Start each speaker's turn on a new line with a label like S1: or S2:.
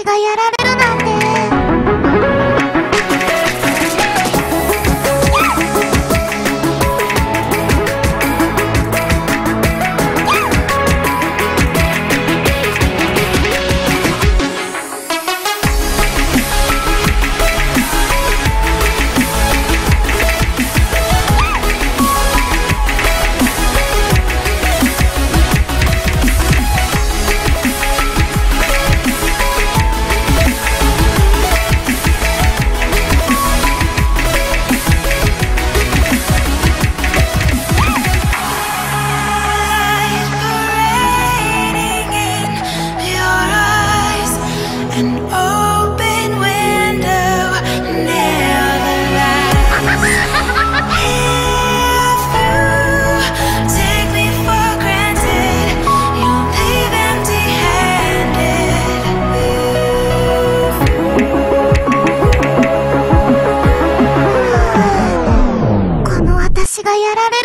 S1: 私がやられやられ